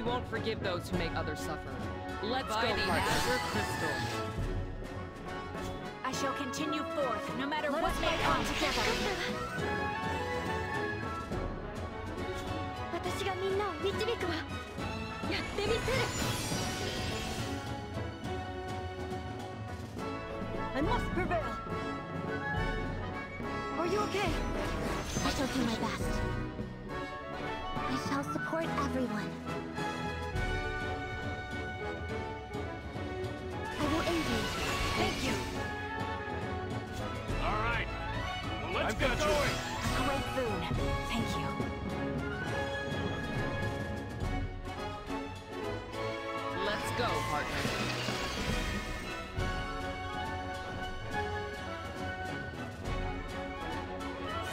We won't forgive those who make others suffer. Let's Buy go, the Azure Crystal. I shall continue forth, no matter Let what may come together. I must prevail! Are you okay? I shall do my best. I shall support everyone. Go, partner.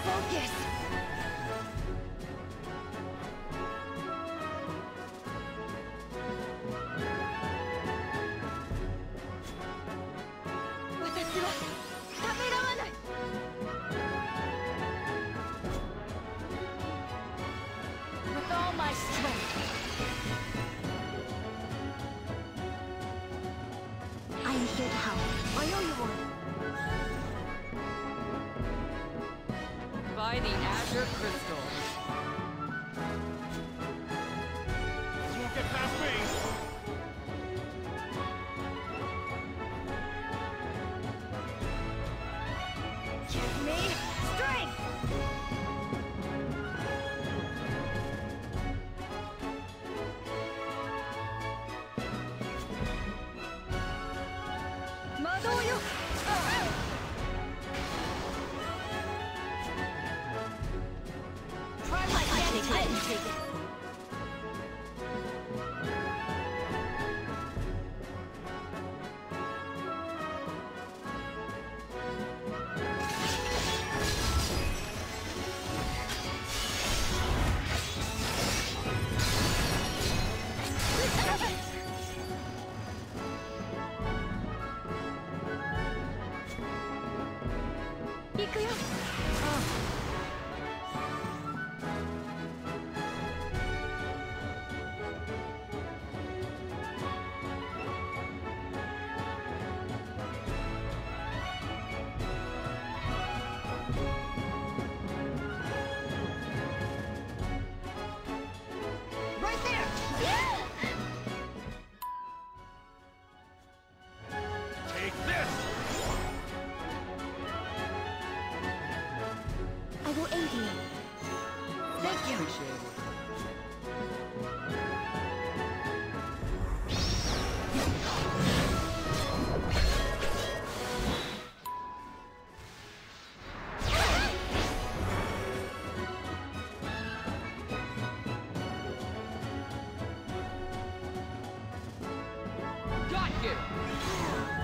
Focus! Here help. I owe you one. By the Azure Crystal. 行くよ。ああ got you!